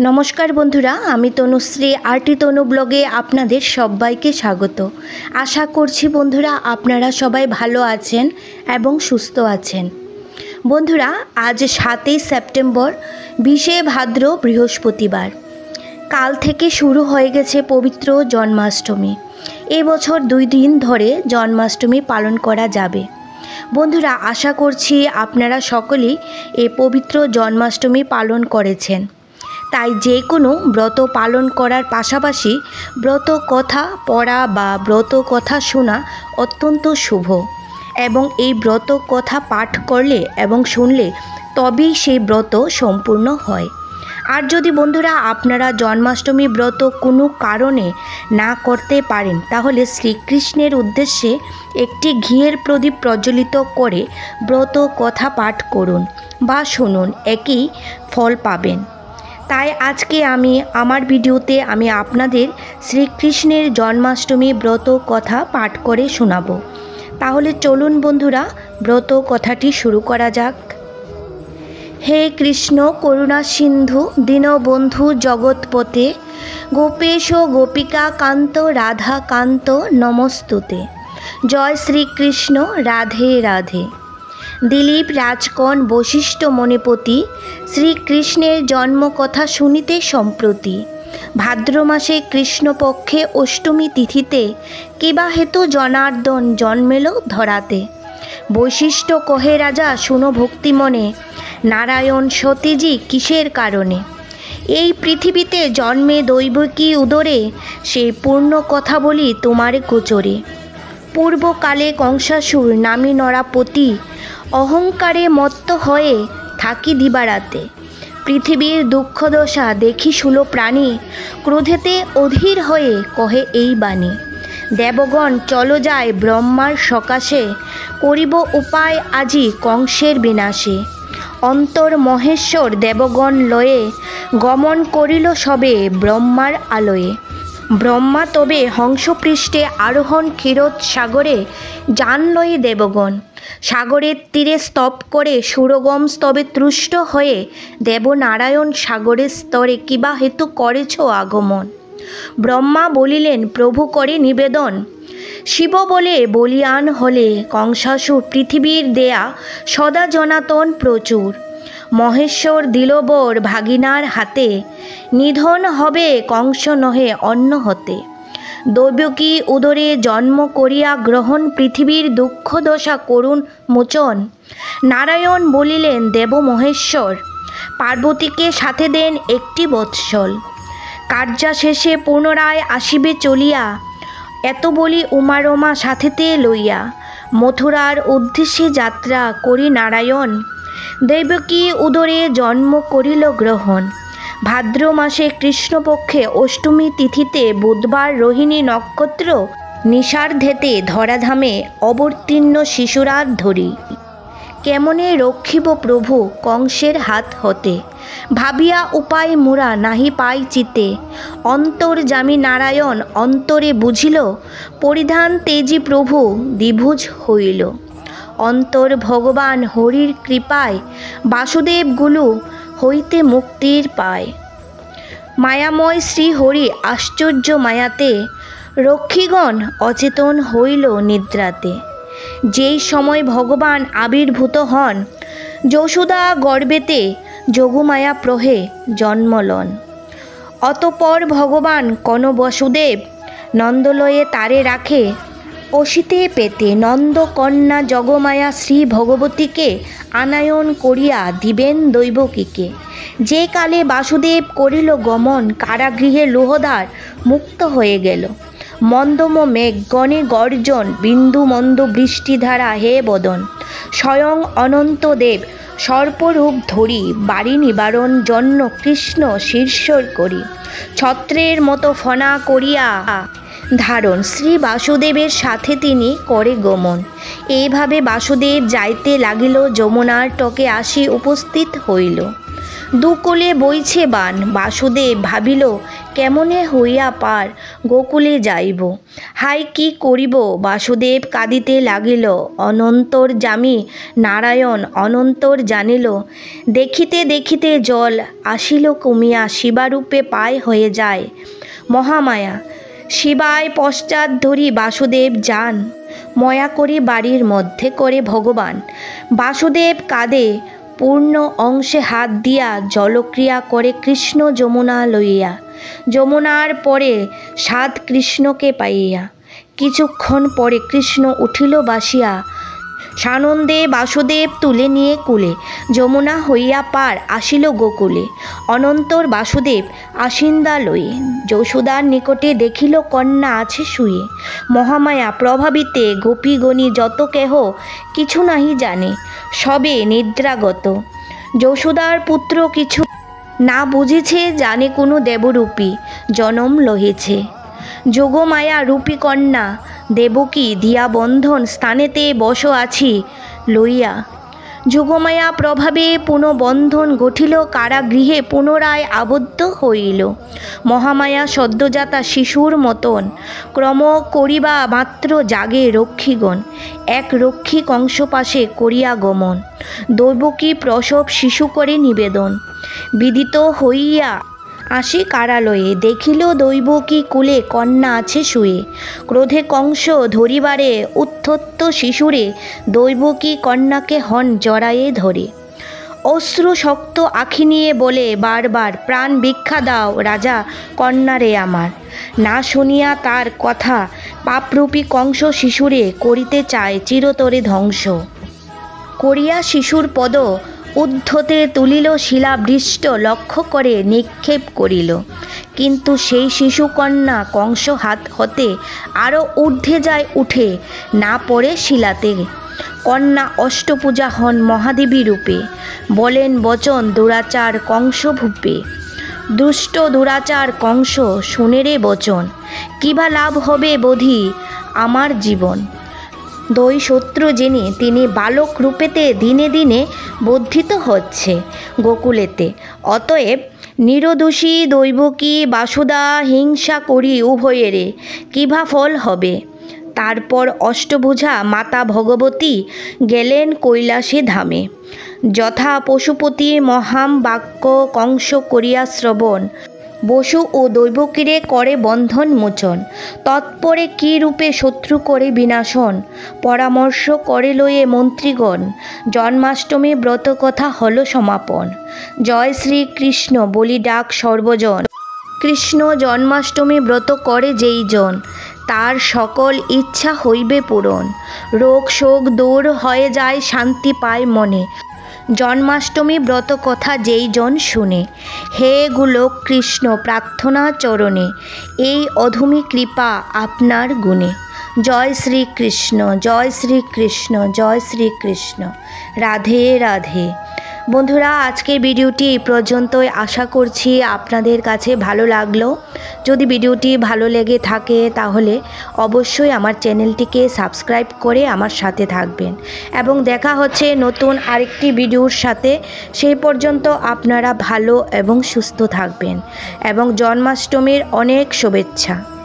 নমস্কার বন্ধুরা, আমি তনুশ্রী আরটি তনু ব্লগে আপনাদের সবাইকে স্বাগত। আশা করছি বন্ধুরা আপনারা সবাই ভালো আছেন এবং সুস্থ আছেন। বন্ধুরা, আজ সাতই সেপ্টেম্বর, বিশে ভাদ্র বৃহস্পতিবার। কাল থেকে শুরু হয়ে গেছে পবিত্র জন্মাষ্টমী। এবছর দুই দিন ধরে জন্মাষ্টমী পালন করা যাবে। বন্ধুরা, আশা করছি আপনারা সকলেই এ পবিত্র জন্মাষ্টমী পালন করেছেন। তাই যে কোনো ব্রত পালন করার পাশাপাশি ব্রত কথা পড়া বা ব্রত কথা শোনা অত্যন্ত শুভ। এবং এই ব্রত কথা পাঠ করলে এবং শুনলে তবেই সেই ব্রত সম্পূর্ণ হয়। আর যদি বন্ধুরা আপনারা জন্মাষ্টমী ব্রত কোনো কারণে না করতে পারেন, তাহলে শ্রীকৃষ্ণের উদ্দেশ্যে একটি ঘিয়ের প্রদীপ প্রজ্বলিত করে ব্রত কথা পাঠ করুন বা শুনুন, একই ফল পাবেন। তাই আজকে আমি আমার ভিডিওতে আমি আপনাদের শ্রীকৃষ্ণের জন্মাষ্টমী ব্রত কথা পাঠ করে শোনাব। তাহলে চলুন বন্ধুরা, ব্রত কথাটি শুরু করা যাক। হে কৃষ্ণ করুণা সিন্ধু, দীনবন্ধু জগৎপতে গোপেশ গোপিকা কান্ত রাধা কান্ত নমস্তুতে। জয় শ্রীকৃষ্ণ, রাধে রাধে। দিলীপ রাজকন বশিষ্ঠ মণিপতি শ্রীকৃষ্ণের জন্মকথা শুনিতে সম্প্রতি। ভাদ্র মাসে কৃষ্ণপক্ষে অষ্টমী তিথিতে কিবা হেতু জনার্দন জন্মেল ধরাতে। বৈশিষ্ট্য কহে, রাজা, শুনো ভক্তি মনে। নারায়ণ সতীজি কিসের কারণে? এই পৃথিবীতে জন্মে দৈবকী উদরে সেই পূর্ণ কথা বলি তোমার গোচরে। পূর্বকালে কংসাসুর নামী নরাপতি অহংকারে মত্ত হয়ে থাকি দিবারাতে। পৃথিবীর দুঃখদশা দেখি শুলো প্রাণী, ক্রোধেতে অধীর হয়ে কহে এই বাণী। দেবগণ, চলো যায় ব্রহ্মার সকাশে, করিব উপায় আজি কংসের বিনাশে। অন্তর মহেশ্বর দেবগণ লয়ে গমন করিল সবে ব্রহ্মার আলোয়ে। ব্রহ্মা তবে হংসপৃষ্ঠে আরোহণ ক্ষীরোদ সাগরে যান লয়ে দেবগণ। সাগরের তীরে স্তব করে সুরগম স্তবে তুষ্ট হয়ে দেবনারায়ণ সাগরের স্তরে কিবা হেতু করেছ আগমন? ব্রহ্মা বলিলেন, প্রভু করে নিবেদন। শিব বলে, বলিয়ান হলে কংসাসুর পৃথিবীর দেয়া সদা জনাতন প্রচুর। মহেশ্বর দিলবর ভাগিনার হাতে, নিধন হবে কংস নহে অন্য হতে। দৈবকী উদরে জন্ম করিয়া গ্রহণ পৃথিবীর দুঃখ দশা করুণ মোচন। নারায়ণ বলিলেন, দেব মহেশ্বর, পার্বতীকে সাথে দেন একটি বৎসল। কার্যা শেষে পুনরায় আসিবে চলিয়া, এত বলি উমারমা সাথেতে লইয়া। মথুরার উদ্দেশ্যে যাত্রা করি নারায়ণ। দেবকী উদরে জন্ম করিল গ্রহণ। ভাদ্র মাসে কৃষ্ণপক্ষে অষ্টমী তিথিতে বুধবার রোহিণী নক্ষত্র নিষার্ধেতে ধরাধামে অবতীর্ণ শিশুরার ধরি। কেমনে রক্ষিব প্রভু কংসের হাত হতে? ভাবিয়া উপায় মুরা নাহি পাই চিতে। অন্তর্জামী নারায়ণ অন্তরে বুঝিল, পরিধান তেজি প্রভু দ্বিভুজ হইল। অন্তর ভগবান হরির কৃপায় বাসুদেবগুলো হইতে মুক্তির পায়। মায়াময় শ্রী হরি আশ্চর্য মায়াতে রক্ষীগণ অচেতন হইল নিদ্রাতে। যেই সময় ভগবান আবির্ভূত হন, যশোদা গর্বেতে যোগুমায়া প্রহে জন্মলন। অতপর ভগবান কনবসুদেব নন্দলয়ে তারে রাখে অসিতে পেতে নন্দকন্যা জগমায়া শ্রী ভগবতীকে আনায়ন করিয়া দিবেন দৈবকীকে। যে কালে বাসুদেব করিল গমন, কারাগৃহে লোহদার মুক্ত হয়ে গেল। মন্দম মেঘ, গণে গর্জন, বিন্দু মন্দ বৃষ্টিধারা হে বদন। স্বয়ং অনন্তদেব সর্পরূপ ধরি, বাড়ি নিবারণ জন্য কৃষ্ণ শীর্ষর করি। ছত্রের মতো ফনা করিয়া ধারণ। শ্রী বাসুদেবের সাথে তিনি করে গমন। এইভাবে বাসুদেব যাইতে লাগিল, যমুনার টকে আসি উপস্থিত হইল। দুকূলে বইছে বান। বাসুদেব ভাবিল, কেমনে হইয়া পার? গোকুলে যাইব। হাই, কি করিব? বাসুদেব কাঁদিতে লাগিল, অনন্তর জামি নারায়ণ, অনন্তর জানিল। দেখিতে দেখিতে জল আসিল কমিয়া, শিবারূপে পায় হয়ে যায়। মহামায়া শিবায় পশ্চাৎ ধরি বাসুদেব যান। ময়া করি বাড়ির মধ্যে করে ভগবান। বাসুদেব কাঁদে, পূর্ণ অংশে হাত দিয়া জলক্রিয়া করে কৃষ্ণ যমুনা লইয়া। যমুনার পরে সাত কৃষ্ণকে পাইয়া। কিছুক্ষণ পরে কৃষ্ণ উঠিল বাসিয়া সানন্দে বাসুদেব তুলে নিয়ে কুলে। যমুনা হইয়া পার আসিল গোকুলে। অনন্তর বাসুদেব আসিন্দা লয়ে, যশোদার নিকটে দেখিল কন্যা আছে শুয়ে। মহামায়া প্রভাবিতে গোপীগণি যত কেহ কিছু নাহি জানে, সবে নিদ্রাগত। যশোদার পুত্র কিছু না বুঝেছে, জানে কোনো দেবরূপী জনম লহেছে। যোগমায়া রূপী কন্যা, দেবকী দিয়া বন্ধন স্থানেতে বস আছি লইয়া। যোগমায়া প্রভাবে পুনঃবন্ধন গঠিল, কারাগৃহে পুনরায় আবদ্ধ হইল। মহামায়া সদ্যজাতা শিশুর মতন, ক্রম করিবা মাত্র জাগে রক্ষীগণ, এক রক্ষী কংসপাশে করিয়া গমন। দৈবকী প্রসব শিশু করে নিবেদন। বিদিত হইয়া আসি কারালয়ে, দেখিল দৈবকী কুলে কন্যা আছে শুয়ে। ক্রোধে কংস ধরিবারে উত্থত্ত শিশুরে, দৈবকী কন্যাকে হন জড়ায়ে ধরে। অশ্রু শক্ত আখি নিয়ে বলে বারবার, প্রাণ ভিক্ষা দাও রাজা কন্যারে আমার। না শুনিয়া তার কথা পাপরূপী কংস শিশুরে করিতে চায় চিরতরে ধ্বংস। করিয়া শিশুর পদ উদ্ধতে তুলিল শিলাবৃষ্ট, লক্ষ্য করে নিক্ষেপ করিল। কিন্তু সেই শিশুকন্যা কংস হাত হতে আরও ঊর্ধ্বে যায় উঠে, না পড়ে শিলাতে। কন্যা অষ্টপূজা হন মহাদেবী রূপে। বলেন, বচন দুরাচার কংস ভূপে। দুষ্ট দুরাচার কংস, শুনে রে বচন। কিবা লাভ হবে বোধি আমার জীবন? দই শত্রু জেনে তিনি বালক রূপেতে দিনে দিনে বর্ধিত হচ্ছে গোকুলেতে। অতএব নিরদোষী, দৈবকী, বাসুদা, হিংসা করি উভয়েরে কিভা ফল হবে? তারপর অষ্টভুজা মাতা ভগবতী গেলেন কৈলাসে ধামে। যথা পশুপতি মহাম বাক্য কংস করিয়া শ্রবণ। বসু ও দৈবকীরে করে বন্ধন মোচন। তৎপরে কী রূপে শত্রু করে বিনাশন? পরামর্শ করে লয়ে মন্ত্রীগণ, জন্মাষ্টমী ব্রত কথা হল সমাপন। জয় শ্রী কৃষ্ণ বলি ডাক সর্বজন। কৃষ্ণ জন্মাষ্টমী ব্রত করে যেই জন, তার সকল ইচ্ছা হইবে পূরণ। রোগ শোক দূর হয়ে যায়, শান্তি পায় মনে। জন্মাষ্টমী ব্রত কথা যেই জন শুনে, হে গুলো কৃষ্ণ, প্রার্থনা চরণে, এই অধুমি কৃপা আপনার গুণে। জয় শ্রীকৃষ্ণ জয় শ্রীকৃষ্ণ জয় শ্রীকৃষ্ণ, রাধে রাধে। বন্ধুরা, আজকের ভিডিওটি এই পর্যন্তই। আশা করছি আপনাদের কাছে ভালো লাগল। যদি ভিডিওটি ভালো লেগে থাকে, তাহলে অবশ্যই আমার চ্যানেলটিকে সাবস্ক্রাইব করে আমার সাথে থাকবেন। এবং দেখা হচ্ছে নতুন আরেকটি ভিডিওর সাথে। সেই পর্যন্ত আপনারা ভালো এবং সুস্থ থাকবেন। এবং জন্মাষ্টমীর অনেক শুভেচ্ছা।